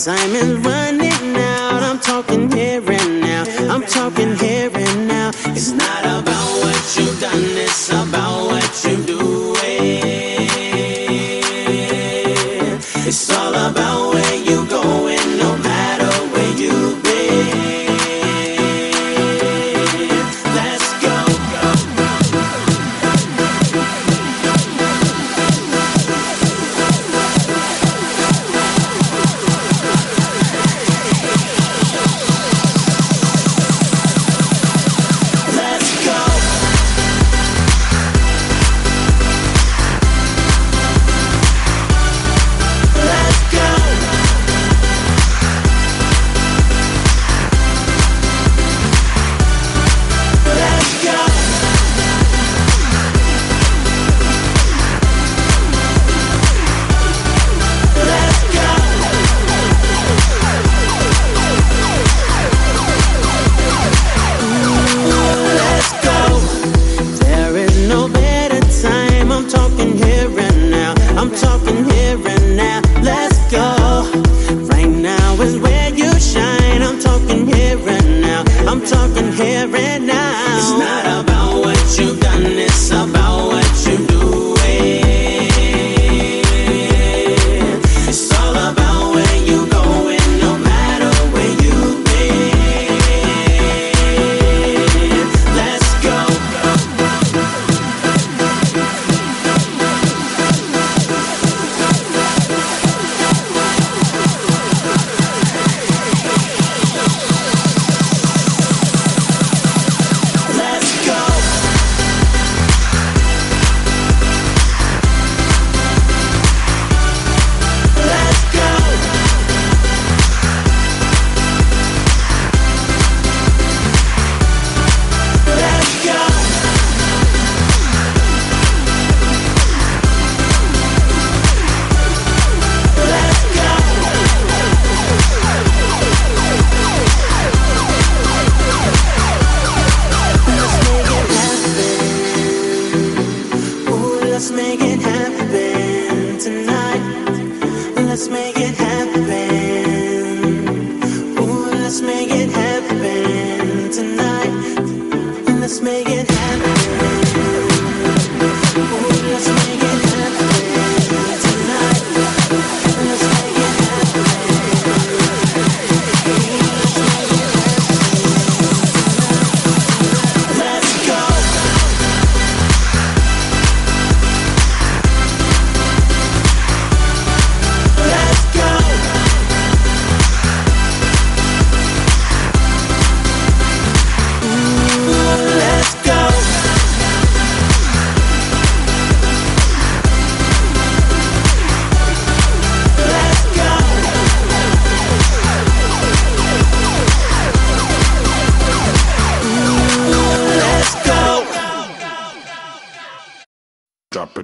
Simon Run.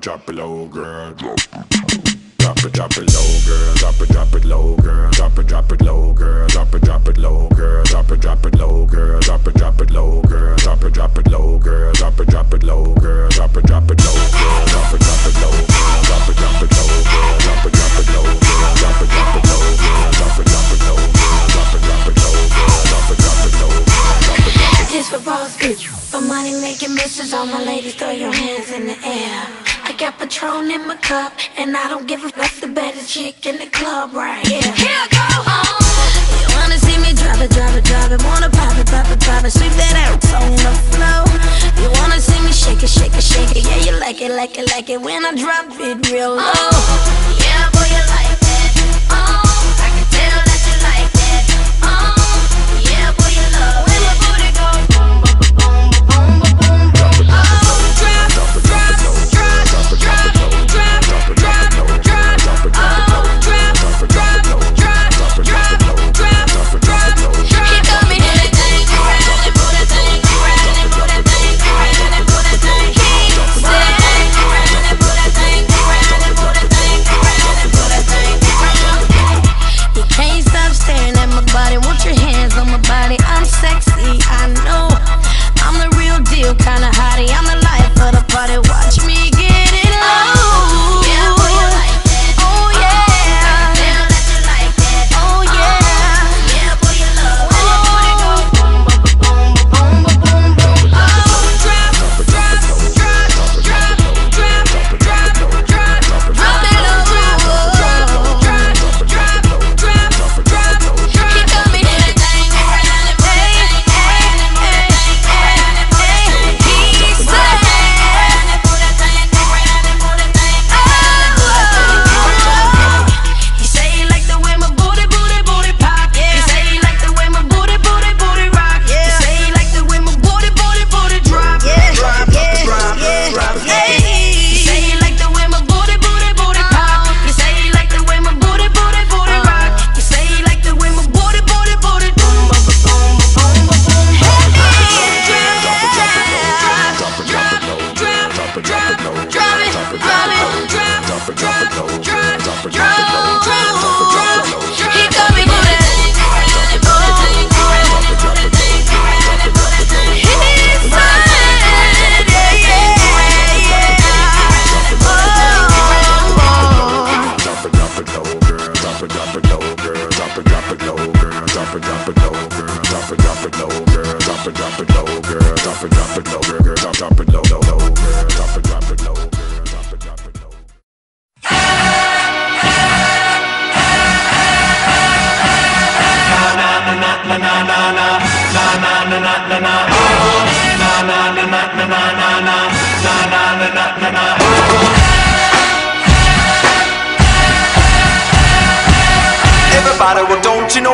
Drop it, low, girl. Drop it, drop it low, girl. Drop it, drop it low, girl. Drop it, drop it low, girl. Drop it, drop it low, girl. Drop it, drop it low, girl. Drop it, drop it low, girl. Drop it, drop it low, girl. Drop it, drop it low, girl. Drop it, drop it low, girl. Drop it, drop it low, girl. Drop it, drop it low, girl. Drop it, drop it low, girl. Drop it, drop it low, girl. Drop it, drop it low, girl. Drop it, drop it low, girl. Drop it, drop it low, girl. Drop it, drop it. This for boss bitch. For money making misses, all my ladies throw your hands in the air. Got Patron in my cup, and I don't give a fuck the baddest chick in the club right here. Here I go. Oh, you wanna see me drop it, drop it, drop it? Wanna pop it, pop it, pop it? Sweep that ass on the floor. You wanna see me shake it, shake it, shake it? Yeah, you like it, like it, like it when I drop it real low. Yeah,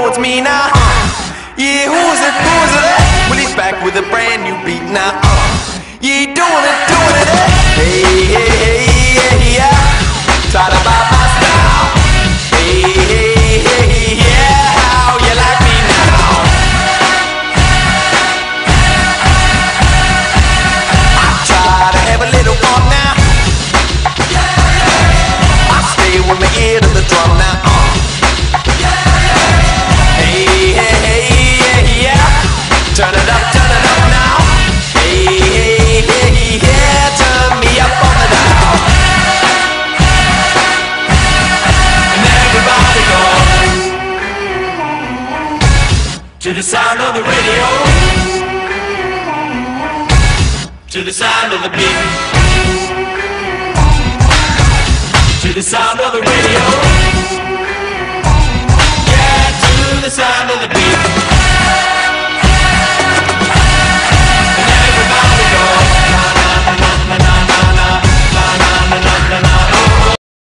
towards me now. Uh, yeah, who's it? Who's it? Well, he's back with a brand new beat now. Uh, yeah, doing it, doing it. Hey, hey, hey, yeah, yeah. Tired about